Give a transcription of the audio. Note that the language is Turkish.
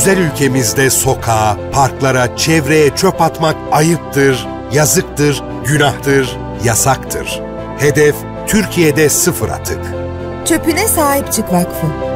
güzel ülkemizde sokağa, parklara, çevreye çöp atmak ayıptır, yazıktır, günahtır, yasaktır. Hedef Türkiye'de sıfır atık. Çöpüne sahip çık vakfı.